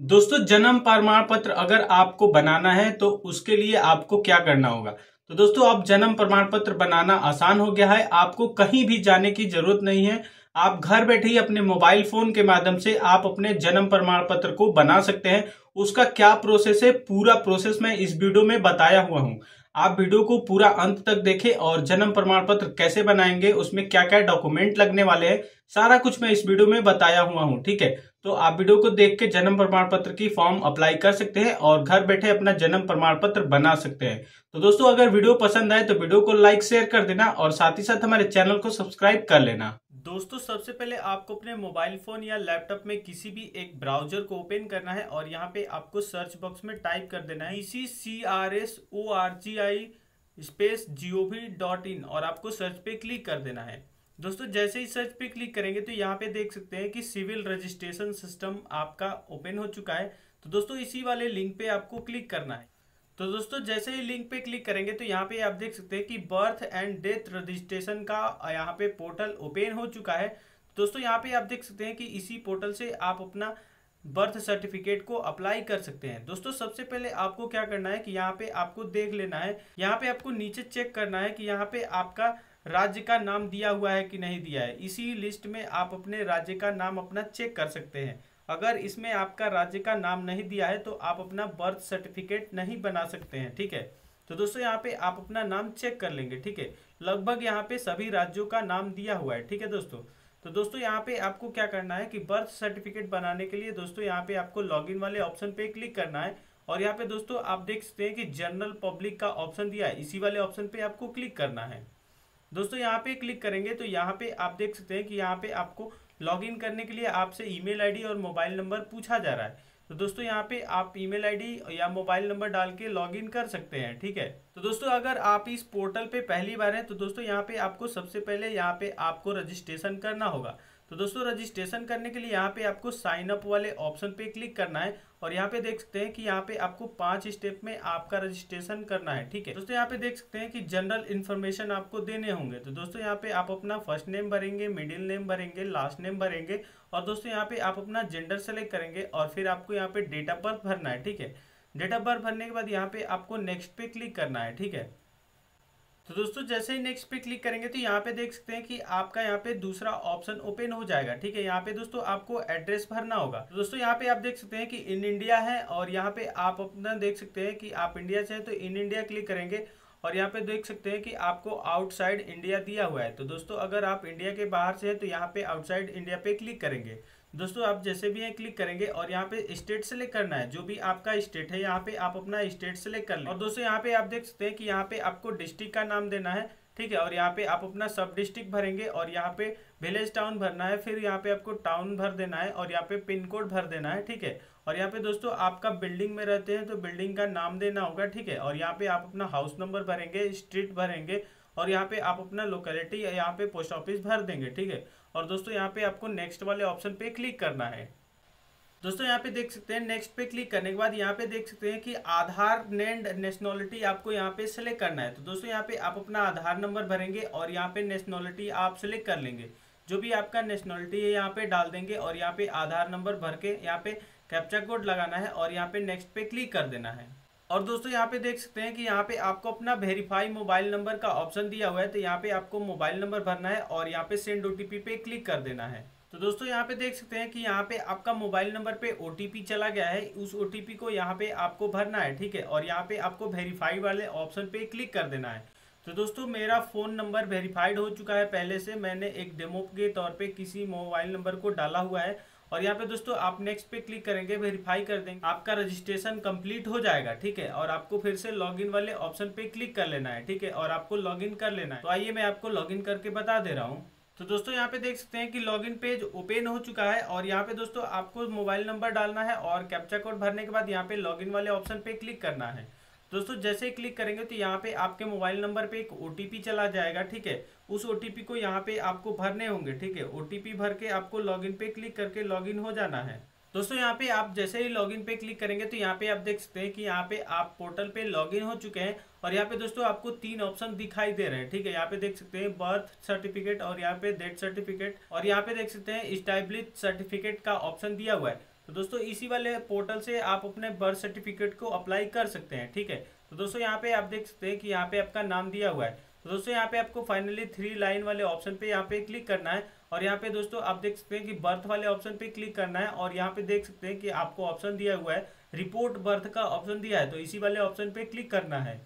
दोस्तों, जन्म प्रमाण पत्र अगर आपको बनाना है तो उसके लिए आपको क्या करना होगा? तो दोस्तों अब जन्म प्रमाण पत्र बनाना आसान हो गया है। आपको कहीं भी जाने की ज़रूरत नहीं है। आप घर बैठे ही अपने मोबाइल फ़ोन के माध्यम से आप अपने जन्म प्रमाण पत्र को बना सकते हैं। उसका क्या प्रोसेस है, पूरा प्रोसेस मैं इस वीडियो में बताया हुआ हूँ। आप वीडियो को पूरा अंत तक देखें और जन्म प्रमाण पत्र कैसे बनाएँगे, उसमें क्या क्या डॉक्यूमेंट लगने वाले हैं, सारा कुछ मैं इस वीडियो में बताया हुआ हूँ, ठीक है? तो आप वीडियो को देख के जन्म प्रमाण पत्र की फॉर्म अप्लाई कर सकते हैं और घर बैठे अपना जन्म प्रमाण पत्र बना सकते हैं। तो दोस्तों, अगर वीडियो पसंद आए तो वीडियो को लाइक, शेयर कर देना और साथ ही साथ हमारे चैनल को सब्सक्राइब कर लेना। दोस्तों, सबसे पहले आपको अपने मोबाइल फ़ोन या लैपटॉप में किसी भी एक ब्राउज़र को ओपन करना है और यहाँ पे आपको सर्च बॉक्स में टाइप कर देना है। इसी C R S O R G I space G dot in और आपको सर्च पे क्लिक कर देना है। दोस्तों, जैसे ही सर्च पे क्लिक करेंगे तो यहाँ पे देख सकते हैं कि सिविल रजिस्ट्रेशन सिस्टम आपका ओपन हो चुका है। तो दोस्तों, इसी वाले लिंक पे आपको क्लिक करना है। तो दोस्तों, जैसे ही लिंक पे क्लिक करेंगे तो यहाँ पे आप देख सकते हैं कि बर्थ एंड डेथ रजिस्ट्रेशन का यहाँ पे पोर्टल ओपन हो चुका है। दोस्तों, यहाँ पे आप देख सकते हैं कि इसी पोर्टल से आप अपना बर्थ सर्टिफिकेट को अप्लाई कर सकते हैं। दोस्तों, सबसे पहले आपको क्या करना है कि यहाँ पे आपको देख लेना है। यहाँ पे आपको नीचे चेक करना है कि यहाँ पे आपका राज्य का नाम दिया हुआ है कि नहीं दिया है। इसी लिस्ट में आप अपने राज्य का नाम अपना चेक कर सकते हैं। अगर इसमें आपका राज्य का नाम नहीं दिया है तो आप अपना बर्थ सर्टिफिकेट नहीं बना सकते हैं, ठीक है? तो दोस्तों, यहाँ पे आप अपना नाम चेक कर लेंगे, ठीक है? लगभग यहाँ पे सभी राज्यों का नाम दिया हुआ है, ठीक है दोस्तों? तो दोस्तों, यहाँ पे आपको क्या करना है कि बर्थ सर्टिफिकेट बनाने के लिए दोस्तों, यहाँ पे आपको लॉगिन वाले ऑप्शन पे क्लिक करना है। और यहाँ पे दोस्तों, आप देख सकते हैं कि जनरल पब्लिक का ऑप्शन दिया है, इसी वाले ऑप्शन पे आपको क्लिक करना है। दोस्तों, यहाँ पे क्लिक करेंगे तो यहाँ पे आप देख सकते हैं कि यहाँ पे आपको लॉगिन करने के लिए आपसे ईमेल आईडी और मोबाइल नंबर पूछा जा रहा है। तो दोस्तों यहाँ पे आप ईमेल आईडी या मोबाइल नंबर डाल के लॉगिन कर सकते हैं, ठीक है? तो दोस्तों अगर आप इस पोर्टल पे पहली बार हैं तो दोस्तों यहाँ पे आपको सबसे पहले यहाँ पे आपको रजिस्ट्रेशन करना होगा। तो दोस्तों रजिस्ट्रेशन करने के लिए यहाँ पे आपको साइन अप वाले ऑप्शन पे क्लिक करना है और यहाँ पे देख सकते हैं कि यहाँ पे आपको पाँच स्टेप में आपका रजिस्ट्रेशन करना है, ठीक है? दोस्तों यहाँ पे देख सकते हैं कि जनरल इन्फॉर्मेशन आपको देने होंगे। तो दोस्तों यहाँ पे आप अपना फ़र्स्ट नेम भरेंगे, मिडिल नेम भरेंगे, लास्ट नेम भरेंगे और दोस्तों यहाँ पे आप अपना जेंडर सेलेक्ट करेंगे और फिर आपको यहाँ पे डेट ऑफ़ बर्थ भरना है, ठीक है? डेट ऑफ़ बर्थ भरने के बाद यहाँ पे आपको नेक्स्ट पे क्लिक करना है, ठीक है? तो दोस्तों जैसे ही नेक्स्ट पे क्लिक करेंगे तो यहाँ पे देख सकते हैं कि आपका यहाँ पे दूसरा ऑप्शन ओपन हो जाएगा, ठीक है? यहाँ पे दोस्तों आपको एड्रेस भरना होगा। तो दोस्तों यहाँ पे आप देख सकते हैं कि इन इंडिया है और यहाँ पे आप अपना देख सकते हैं कि आप इंडिया से हैं तो इन इंडिया क्लिक करेंगे और यहाँ पे देख सकते हैं कि आपको आउटसाइड इंडिया दिया हुआ है तो दोस्तों अगर आप इंडिया के बाहर से हैं तो यहाँ पे आउटसाइड इंडिया पे क्लिक करेंगे दोस्तों आप जैसे भी हैं क्लिक करेंगे और यहाँ पे स्टेट सेलेक्ट करना है जो भी आपका स्टेट है यहाँ पे आप अपना स्टेट सेलेक्ट कर लें और दोस्तों यहाँ पे आप देख सकते हैं कि यहाँ पे आपको डिस्ट्रिक्ट का नाम देना है ठीक है और यहाँ पे आप अपना सब डिस्ट्रिक्ट भरेंगे और यहाँ पे विलेज टाउन भरना है फिर यहाँ पे आपको टाउन भर देना है और यहाँ पे पिन कोड भर देना है ठीक है और यहाँ पे दोस्तों आपका बिल्डिंग में रहते हैं तो बिल्डिंग का नाम देना होगा ठीक है और यहाँ पे आप अपना हाउस नंबर भरेंगे स्ट्रीट भरेंगे और यहाँ पे आप अपना लोकेलिटी या यहाँ पे पोस्ट ऑफ़िस भर देंगे ठीक है और दोस्तों यहाँ पे आपको नेक्स्ट वाले ऑप्शन पे क्लिक करना है दोस्तों यहाँ पे देख सकते हैं नेक्स्ट पे क्लिक करने के बाद यहाँ पे देख सकते हैं कि आधार नेंड नेशनलिटी आपको यहाँ पे सेलेक्ट करना है तो दोस्तों यहाँ पे आप अपना आधार नंबर भरेंगे और यहाँ पे नेशनलिटी आप सेलेक्ट कर लेंगे जो भी आपका नेशनलिटी है यहाँ पे डाल देंगे और यहाँ पे आधार नंबर भर के यहाँ पे कैप्चा कोड लगाना है और यहाँ पे नेक्स्ट पे क्लिक कर देना है। और दोस्तों, यहाँ पे देख सकते हैं कि यहाँ पे आपको अपना वेरीफाई मोबाइल नंबर का ऑप्शन दिया हुआ है तो यहाँ पे आपको मोबाइल नंबर भरना है और यहाँ पे सेंड ओटीपी पे क्लिक कर देना है। तो दोस्तों, यहाँ पे देख सकते हैं कि यहाँ पे आपका मोबाइल नंबर पे ओटीपी चला गया है, उस ओटीपी को यहाँ पे आपको भरना है, ठीक है? और यहाँ पे आपको वेरीफाई वाले ऑप्शन पे क्लिक कर देना है। तो दोस्तों, मेरा फ़ोन नंबर वेरीफाइड हो चुका है। पहले से मैंने एक डेमो के तौर पे किसी मोबाइल नंबर को डाला हुआ है और यहाँ पे दोस्तों आप नेक्स्ट पे क्लिक करेंगे वेरीफाई कर देंगे। आपका रजिस्ट्रेशन कंप्लीट हो जाएगा, ठीक है? और आपको फिर से लॉगिन वाले ऑप्शन पे क्लिक कर लेना है, ठीक है? और आपको लॉगिन कर लेना है। तो आइए मैं आपको लॉगिन करके बता दे रहा हूँ। तो दोस्तों यहाँ पे देख सकते हैं कि लॉगिन पेज ओपन हो चुका है और यहाँ पे दोस्तों आपको मोबाइल नंबर डालना है और कैप्चा कोड भरने के बाद यहाँ पे लॉगिन वाले ऑप्शन पे क्लिक करना है। दोस्तों, जैसे ही क्लिक करेंगे तो यहाँ पे आपके मोबाइल नंबर पे एक ओटीपी चला जाएगा, ठीक है? उस ओटीपी को यहाँ पे आपको भरने होंगे, ठीक है? ओटीपी भर के आपको लॉगिन पे क्लिक करके लॉगिन हो जाना है। दोस्तों, यहाँ पे आप जैसे ही लॉगिन पे क्लिक करेंगे तो यहाँ पे आप देख सकते हैं कि यहाँ पे आप पोर्टल पे लॉगिन हो चुके हैं और यहाँ पे दोस्तों आपको तीन ऑप्शन दिखाई दे रहे हैं, ठीक है? यहाँ पे देख सकते हैं बर्थ सर्टिफिकेट और यहाँ पे डेथ सर्टिफिकेट और यहाँ पे देख सकते हैं स्टाइब्लिश सर्टिफिकेट का ऑप्शन दिया हुआ है। तो दोस्तों, इसी वाले पोर्टल से आप अपने बर्थ सर्टिफिकेट को अप्लाई कर सकते हैं, ठीक है? तो दोस्तों, यहाँ पे आप देख सकते हैं कि यहाँ पे आपका नाम दिया हुआ है। तो दोस्तों, यहाँ पे आपको फाइनली थ्री लाइन वाले ऑप्शन पे यहाँ पे क्लिक करना है और यहाँ पे दोस्तों, आप देख सकते हैं कि बर्थ वाले ऑप्शन पे क्लिक करना है और यहाँ पे देख सकते हैं कि आपको ऑप्शन दिया हुआ है रिपोर्ट बर्थ का ऑप्शन दिया है। तो इसी वाले ऑप्शन पे क्लिक करना है।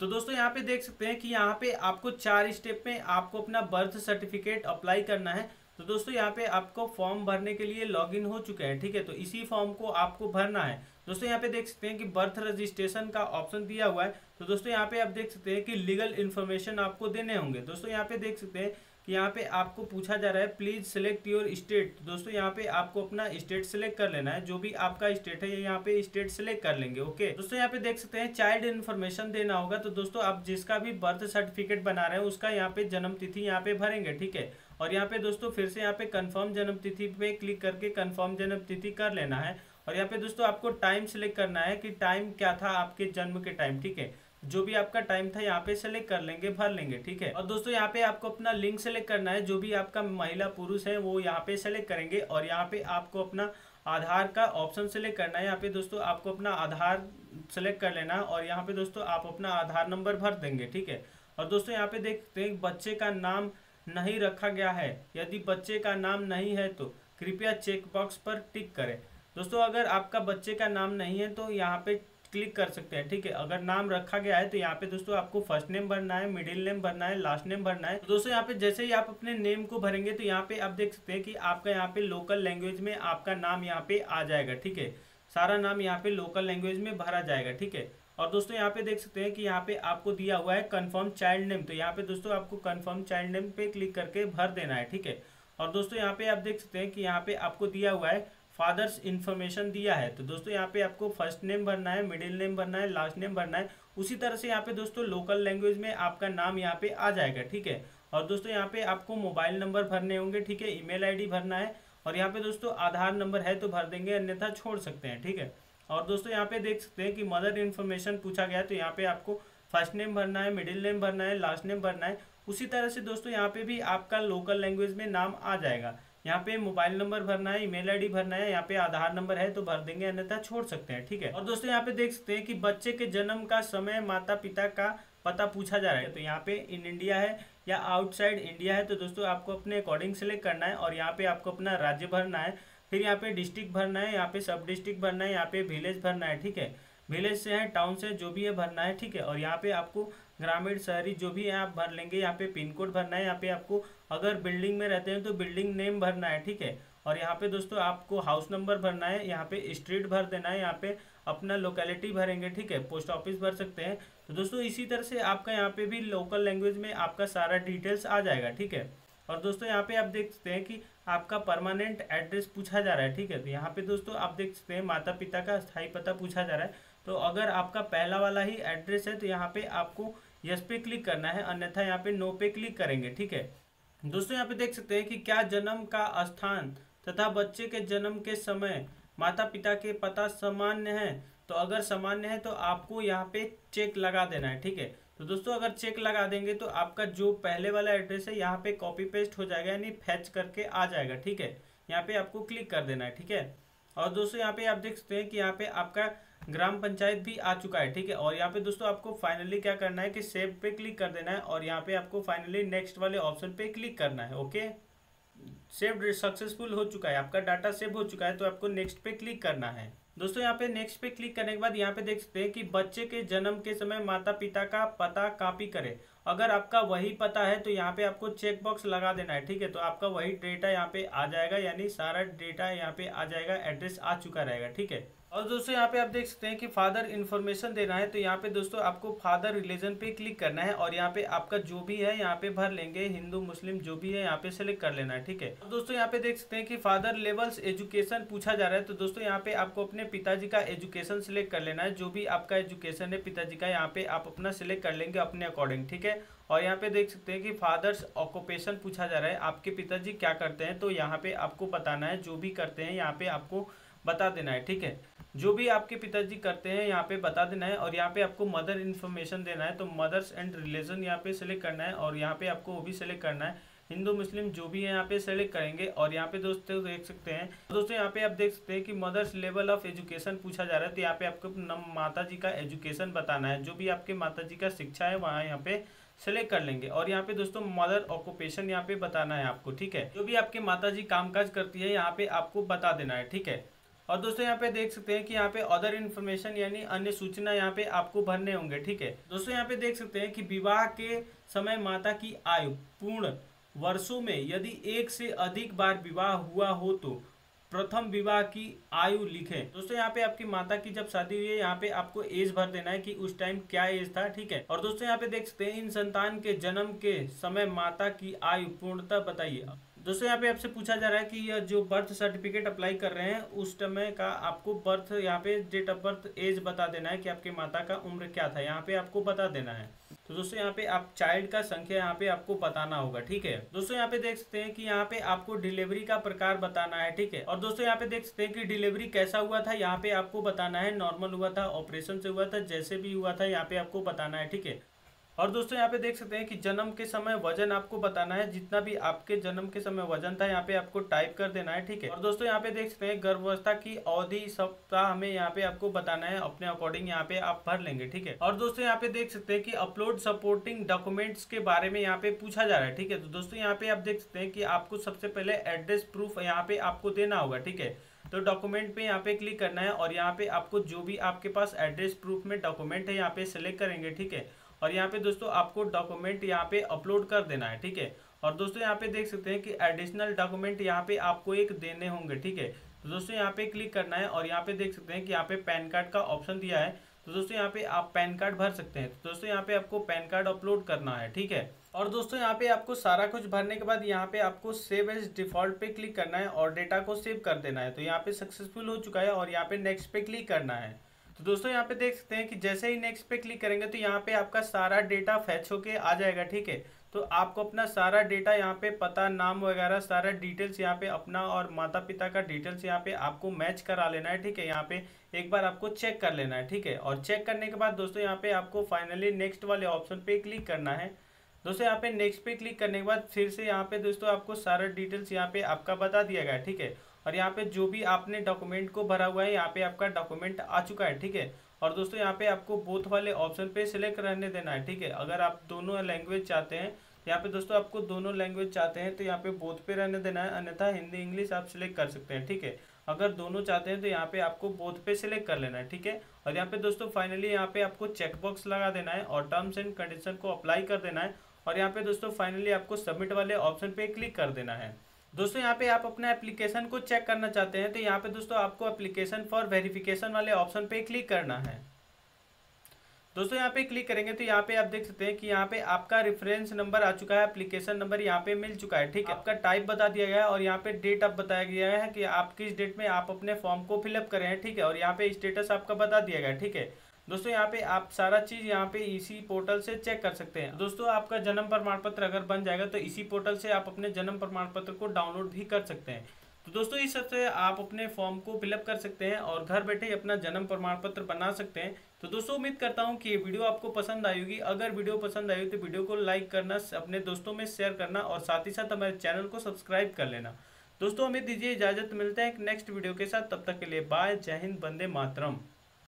तो दोस्तों, यहाँ पे देख सकते हैं कि यहाँ पे आपको चार स्टेप में आपको अपना बर्थ सर्टिफिकेट अप्लाई करना है। तो दोस्तों यहाँ पे आपको फॉर्म भरने के लिए लॉगिन हो चुके हैं ठीक है तो इसी फॉर्म को आपको भरना है दोस्तों यहाँ पे देख सकते हैं कि बर्थ रजिस्ट्रेशन का ऑप्शन दिया हुआ है तो दोस्तों यहाँ पे आप देख सकते हैं कि लीगल इन्फॉर्मेशन आपको देने होंगे दोस्तों यहाँ पे देख सकते हैं कि यहाँ पे आपको पूछा जा रहा है प्लीज़ सेलेक्ट योर स्टेट दोस्तों यहाँ पे आपको अपना स्टेट सेलेक्ट कर लेना है जो भी आपका स्टेट है यहाँ पे स्टेट सेलेक्ट कर लेंगे ओके दोस्तों यहाँ पे देख सकते हैं चाइल्ड इन्फॉर्मेशन देना होगा तो दोस्तों आप जिसका भी बर्थ सर्टिफिकेट बना रहे हैं उसका यहाँ पे जन्म तिथि यहाँ पे भरेंगे ठीक है और यहाँ पे दोस्तों फिर से यहाँ पे कन्फर्म जन्म तिथि पे क्लिक करके कन्फर्म जन्म तिथि कर लेना है और यहाँ पे दोस्तों आपको टाइम सेलेक्ट करना है कि टाइम क्या था आपके जन्म के टाइम ठीक है जो भी आपका टाइम था यहाँ पे सेलेक्ट कर लेंगे भर लेंगे ठीक है और दोस्तों यहाँ पे आपको अपना लिंक सेलेक्ट करना है जो भी आपका महिला पुरुष है वो यहाँ पे सेलेक्ट करेंगे और यहाँ पे आपको अपना आधार का ऑप्शन सेलेक्ट करना है यहाँ पे दोस्तों आपको अपना आधार सेलेक्ट कर लेना है और यहाँ पे दोस्तों आप अपना आधार नंबर भर देंगे ठीक है और दोस्तों यहाँ पे देखते हैं बच्चे का नाम नहीं रखा गया है। यदि बच्चे का नाम नहीं है तो कृपया चेक बॉक्स पर टिक करें। दोस्तों, अगर आपका बच्चे का नाम नहीं है तो यहाँ पे क्लिक कर सकते हैं, ठीक है? अगर नाम रखा गया है तो यहाँ पे दोस्तों आपको फ़र्स्ट नेम भरना है, मिडिल नेम भरना है, लास्ट नेम भरना है। तो दोस्तों, यहाँ पे जैसे ही आप अपने नेम को भरेंगे तो यहाँ पे आप देख सकते हैं कि आपका यहाँ पे लोकल लैंग्वेज में आपका नाम यहाँ पे आ जाएगा, ठीक है? सारा नाम यहाँ पे लोकल लैंग्वेज में भरा जाएगा, ठीक है? और दोस्तों यहाँ पे देख सकते हैं कि यहाँ पे आपको दिया हुआ है कन्फर्म चाइल्ड नेम तो यहाँ पे दोस्तों आपको कन्फर्म चाइल्ड नेम पे क्लिक करके भर देना है ठीक है और दोस्तों यहाँ पे आप देख सकते हैं कि यहाँ पे आपको दिया हुआ है फादर्स इन्फॉर्मेशन दिया है तो दोस्तों यहाँ पे आपको फ़र्स्ट नेम भरना है मिडिल नेम भरना है लास्ट नेम भरना है उसी तरह से यहाँ पे दोस्तों लोकल लैंग्वेज में आपका नाम यहाँ पे आ जाएगा ठीक है और दोस्तों यहाँ पे आपको मोबाइल नंबर भरने होंगे ठीक है ईमेल आईडी भरना है और यहाँ पे दोस्तों आधार नंबर है तो भर देंगे अन्यथा छोड़ सकते हैं ठीक है और दोस्तों यहाँ पे देख सकते हैं कि मदर इन्फॉर्मेशन पूछा गया तो यहाँ पे आपको फ़र्स्ट नेम भरना है मिडिल नेम भरना है लास्ट नेम भरना है। उसी तरह से दोस्तों यहाँ पे भी आपका लोकल लैंग्वेज में नाम आ जाएगा। यहाँ पे मोबाइल नंबर भरना है ईमेल आईडी भरना है, यहाँ पे आधार नंबर है तो भर देंगे, अन्यथा छोड़ सकते हैं, ठीक है? और दोस्तों यहाँ पे देख सकते हैं कि बच्चे के जन्म का समय माता पिता का पता पूछा जा रहा है। तो यहाँ पे इन इंडिया है या आउटसाइड इंडिया है तो दोस्तों आपको अपने अकॉर्डिंग सेलेक्ट करना है और यहाँ पे आपको अपना राज्य भरना है। फिर यहाँ पे डिस्ट्रिक्ट भरना है यहाँ पे सब डिस्ट्रिक्ट भरना है यहाँ पे विलेज भरना है ठीक है विलेज से है टाउन से जो भी है भरना है ठीक है और यहाँ पे आपको ग्रामीण शहरी जो भी है आप भर लेंगे यहाँ पे पिन कोड भरना है यहाँ पे आपको अगर बिल्डिंग में रहते हैं तो बिल्डिंग नेम भरना है ठीक है और यहाँ पे दोस्तों आपको हाउस नंबर भरना है यहाँ पे स्ट्रीट भर देना है यहाँ पे अपना लोकेलिटी भरेंगे ठीक है पोस्ट ऑफ़िस भर सकते हैं तो दोस्तों इसी तरह से आपका यहाँ पे भी लोकल लैंग्वेज में आपका सारा डिटेल्स आ जाएगा ठीक है और दोस्तों, यहाँ पे आप देख सकते हैं कि आपका परमानेंट एड्रेस पूछा जा रहा है, ठीक है? तो यहाँ पे दोस्तों, आप देख सकते हैं माता पिता का स्थायी पता पूछा जा रहा है। तो अगर आपका पहला वाला ही एड्रेस है तो यहाँ पे आपको यस पे क्लिक करना है, अन्यथा यहाँ पे नो पे क्लिक करेंगे, ठीक है? दोस्तों, यहाँ पे देख सकते हैं कि क्या जन्म का स्थान तथा बच्चे के जन्म के समय माता पिता के पता सामान्य है? तो अगर सामान्य है तो आपको यहाँ पे चेक लगा देना है, ठीक है? तो दोस्तों, अगर चेक लगा देंगे तो आपका जो पहले वाला एड्रेस है, यहाँ पे कॉपी पेस्ट हो जाएगा, यानी फैच करके आ जाएगा, ठीक है? यहाँ पे आपको क्लिक कर देना है, ठीक है? और दोस्तों, यहाँ पे आप देख सकते हैं कि यहाँ पे आपका ग्राम पंचायत भी आ चुका है, ठीक है? और यहाँ पे दोस्तों, आपको फाइनली क्या करना है कि सेव पे क्लिक कर देना है, और यहाँ पे आपको फाइनली नेक्स्ट वाले ऑप्शन पे क्लिक करना है ओके सेव सक्सेसफुल हो चुका है, आपका डाटा सेव हो चुका है तो आपको नेक्स्ट पे क्लिक करना है। दोस्तों, यहाँ पे नेक्स्ट पे क्लिक करने के बाद यहाँ पे देख सकते हैं कि बच्चे के जन्म के समय माता पिता का पता कॉपी करें। अगर आपका वही पता है तो यहाँ पे आपको चेक बॉक्स लगा देना है, ठीक है? तो आपका वही डेटा यहाँ पे आ जाएगा, यानी सारा डेटा यहाँ पे आ जाएगा एड्रेस आ चुका रहेगा, ठीक है? और दोस्तों यहाँ पे आप देख सकते हैं कि फादर इन्फॉर्मेशन देना है तो यहाँ पे दोस्तों आपको फादर रिलीजन पे क्लिक करना है और यहाँ पे आपका जो भी है यहाँ पे भर लेंगे हिंदू मुस्लिम जो भी है यहाँ पे सेलेक्ट कर लेना है ठीक है दोस्तों यहाँ पे देख सकते हैं कि फादर लेवल्स एजुकेशन पूछा जा रहा है तो दोस्तों यहाँ पे आपको अपने पिताजी का एजुकेशन सिलेक्ट कर लेना है जो भी आपका एजुकेशन है पिताजी का यहाँ पे आप अपना सिलेक्ट कर लेंगे अपने अकॉर्डिंग ठीक है और यहाँ पे देख सकते हैं कि फादर्स ऑक्यूपेशन पूछा जा रहा है आपके पिताजी क्या करते हैं तो यहाँ पे आपको बताना है जो भी करते हैं यहाँ पे आपको बता देना है ठीक है जो भी आपके पिताजी करते हैं यहाँ पे बता देना है और यहाँ पे आपको मदर इन्फॉर्मेशन देना है तो मदर्स एंड रिलेशन यहाँ पे सिलेक्ट करना है और यहाँ पे आपको वो भी सिलेक्ट करना है हिंदू मुस्लिम जो भी है यहाँ पे सेलेक्ट करेंगे और यहाँ पे दोस्तों देख सकते हैं दोस्तों यहाँ पे आप देख सकते हैं कि मदर्स लेवल ऑफ़ एजुकेशन पूछा जा रहा है तो यहाँ पे आपको माता जी का एजुकेशन बताना है जो भी आपके माता जी का शिक्षा है वहाँ यहाँ पे सेलेक्ट कर लेंगे और यहाँ पे दोस्तों मदर ऑक्यूपेशन यहाँ पे बताना है आपको ठीक है जो भी आपके माता जी कामकाज करती है यहाँ पे आपको बता देना है ठीक है और दोस्तों यहाँ पे देख सकते हैं कि यहाँ पे अदर इन्फॉर्मेशन यानी अन्य सूचना यहाँ पे आपको भरने होंगे, ठीक है? दोस्तों यहाँ पे देख सकते हैं कि विवाह के समय माता की आयु पूर्ण वर्षों में यदि एक से अधिक बार विवाह हुआ हो तो प्रथम विवाह की आयु लिखें। दोस्तों यहाँ पे आपकी माता की जब शादी हुई है, यहाँ पे आपको एज भर देना है कि उस टाइम क्या एज था, ठीक है? और दोस्तों यहाँ पे देख सकते हैं इन संतान के जन्म के समय माता की आयु पूर्णता बताइए। दोस्तों यहाँ पे आपसे पूछा जा रहा है कि जो बर्थ सर्टिफिकेट अप्लाई कर रहे हैं उस समय का आपको बर्थ यहाँ पे डेट ऑफ़ बर्थ एज बता देना है कि आपके माता का उम्र क्या था यहाँ पे आपको बता देना है तो दोस्तों यहाँ पे आप चाइल्ड का संख्या यहाँ पे आपको बताना होगा ठीक है दोस्तों यहाँ पे देख सकते हैं कि यहाँ पे आपको डिलीवरी का प्रकार बताना है ठीक है और दोस्तों यहाँ पे देख सकते हैं कि डिलीवरी कैसा हुआ था यहाँ पे आपको बताना है नॉर्मल हुआ था ऑपरेशन से हुआ था जैसे भी हुआ था यहाँ पे आपको बताना है ठीक है और दोस्तों यहाँ पे देख सकते हैं कि जन्म के समय वज़न आपको बताना है जितना भी आपके जन्म के समय वज़न था यहाँ पे आपको टाइप कर देना है ठीक है और दोस्तों यहाँ पे देख सकते हैं गर्भावस्था की अवधि सप्ताह हमें यहाँ पे आपको बताना है अपने अकॉर्डिंग यहाँ पे आप भर लेंगे ठीक है और दोस्तों यहाँ पे देख सकते हैं कि अपलोड सपोर्टिंग डॉक्यूमेंट्स के बारे में यहाँ पे पूछा जा रहा है ठीक है तो दोस्तों यहाँ पे आप देख सकते हैं कि आपको सबसे पहले एड्रेस प्रूफ यहाँ पे आपको देना होगा ठीक है तो डॉक्यूमेंट पे यहाँ पे क्लिक करना है और यहाँ पे आपको जो भी आपके पास एड्रेस प्रूफ में डॉक्यूमेंट है यहाँ पे सिलेक्ट करेंगे ठीक है और यहाँ पे दोस्तों आपको डॉक्यूमेंट यहाँ पे अपलोड कर देना है ठीक है और दोस्तों यहाँ पे देख सकते हैं कि एडिशनल डॉक्यूमेंट यहाँ पे आपको एक देने होंगे ठीक है तो दोस्तों यहाँ पे क्लिक करना है और यहाँ पे देख सकते हैं कि यहाँ पे पैन कार्ड का ऑप्शन दिया है तो दोस्तों यहाँ पे आप पैन कार्ड भर सकते हैं तो दोस्तों यहाँ पे आपको पैन कार्ड अपलोड करना है ठीक है और दोस्तों यहाँ पे आपको सारा कुछ भरने के बाद यहाँ पे आपको सेव एज डिफ़ॉल्ट पे क्लिक करना है और डेटा को सेव कर देना है तो यहाँ पे सक्सेसफुल हो चुका है और यहाँ पे नेक्स्ट पे क्लिक करना है तो दोस्तों यहाँ पे देख सकते हैं कि जैसे ही नेक्स्ट पे क्लिक करेंगे तो यहाँ पे आपका सारा डेटा फैच होके आ जाएगा ठीक है तो आपको अपना सारा डेटा यहाँ पे पता नाम वगैरह सारा डिटेल्स यहाँ पे अपना और माता पिता का डिटेल्स यहाँ पे आपको मैच करा लेना है ठीक है यहाँ पे एक बार आपको चेक कर लेना है ठीक है और चेक करने के बाद दोस्तों यहाँ पे आपको फाइनली नेक्स्ट वाले ऑप्शन पे क्लिक करना है दोस्तों यहाँ पे नेक्स्ट पे क्लिक करने के बाद फिर से यहाँ पे दोस्तों आपको सारा डिटेल्स यहाँ पे आपका बता दिया गया ठीक है और यहाँ पे जो भी आपने डॉक्यूमेंट को भरा हुआ है, यहाँ पे आपका डॉक्यूमेंट आ चुका है, ठीक है? और दोस्तों, यहाँ पे आपको बोथ वाले ऑप्शन पे सिलेक्ट रहने देना है, ठीक है? अगर आप दोनों लैंग्वेज चाहते हैं यहाँ पे दोस्तों, आपको दोनों लैंग्वेज चाहते हैं तो यहाँ पे बोथ पे रहने देना है, अन्यथा हिंदी, इंग्लिश आप सिलेक्ट कर सकते हैं, ठीक है? अगर दोनों चाहते हैं तो यहाँ पे आपको बोथ पे सिलेक्ट कर लेना है, ठीक है? और यहाँ पे दोस्तों फाइनली यहाँ पे आपको चेकबॉक्स लगा देना है और टर्म्स एंड कंडीशन को अप्लाई कर देना है। और यहाँ पे दोस्तों फाइनली आपको सबमिट वाले ऑप्शन पे क्लिक कर देना है। दोस्तों, यहाँ पे आप अपना एप्लीकेशन को चेक करना चाहते हैं तो यहाँ पे दोस्तों आपको एप्लीकेशन फॉर वेरिफिकेशन वाले ऑप्शन पे क्लिक करना है। दोस्तों, यहाँ पे क्लिक करेंगे तो यहाँ पे आप देख सकते हैं कि यहाँ पे आपका रेफरेंस नंबर आ चुका है एप्लीकेशन नंबर यहाँ पे मिल चुका है, ठीक है? आपका टाइप बता दिया गया है और यहाँ पे डेट आप बताया गया है कि आप किस डेट में आप अपने फॉर्म को फिलअप करें ठीक है? और यहाँ पे स्टेटस आपका बता दिया गया ठीक है? दोस्तों, यहाँ पे आप सारा चीज़ यहाँ पे इसी पोर्टल से चेक कर सकते हैं। दोस्तों, आपका जन्म प्रमाण पत्र अगर बन जाएगा तो इसी पोर्टल से आप अपने जन्म प्रमाण पत्र को डाउनलोड भी कर सकते हैं। तो दोस्तों, इस सबसे आप अपने फॉर्म को फिलअप कर सकते हैं और घर बैठे ही अपना जन्म प्रमाण पत्र बना सकते हैं। तो दोस्तों, उम्मीद करता हूँ कि ये वीडियो आपको पसंद आई होगी। अगर वीडियो पसंद आई हो तो वीडियो को लाइक करना अपने दोस्तों में शेयर करना और साथ ही साथ हमारे चैनल को सब्सक्राइब कर लेना। दोस्तों हमें दीजिए इजाज़त, मिलते हैं नेक्स्ट वीडियो के साथ। तब तक के लिए बाय, जय हिंद बंदे मातरम।